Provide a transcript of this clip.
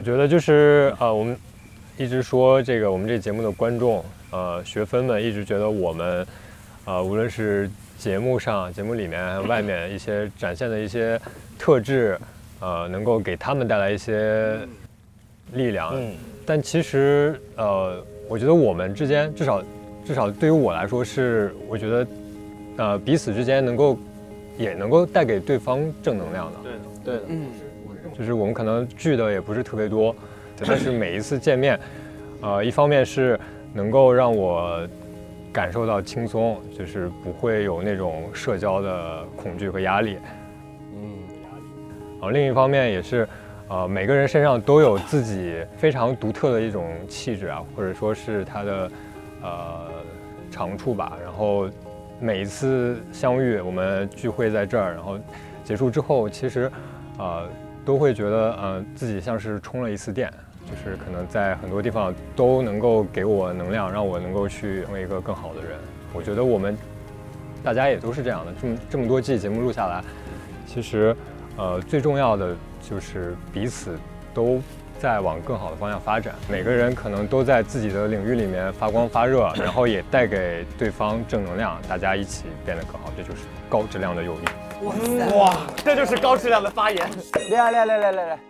我觉得就是呃，我们一直说这个我们这节目的观众呃学分们一直觉得我们呃无论是节目上、节目里面、外面一些展现的一些特质，呃，能够给他们带来一些力量。嗯，但其实呃，我觉得我们之间至少至少对于我来说是，我觉得呃彼此之间能够也能够带给对方正能量的。对的，对的，嗯，就是我们可能聚的也不是特别多，但是每一次见面，呃，一方面是能够让我感受到轻松，就是不会有那种社交的恐惧和压力，嗯，压力然后另一方面也是，呃，每个人身上都有自己非常独特的一种气质啊，或者说是他的呃长处吧。然后每一次相遇，我们聚会在这儿，然后结束之后，其实呃都会觉得呃自己像是充了一次电，就是可能在很多地方都能够给我能量，让我能够去成为一个更好的人。我觉得我们大家也都是这样的，这么这么多季节目录下来，其实。呃，最重要的就是彼此都在往更好的方向发展，每个人可能都在自己的领域里面发光发热，然后也带给对方正能量，大家一起变得更好，这就是高质量的友谊。哇塞，哇，这就是高质量的发言。来来来来来来。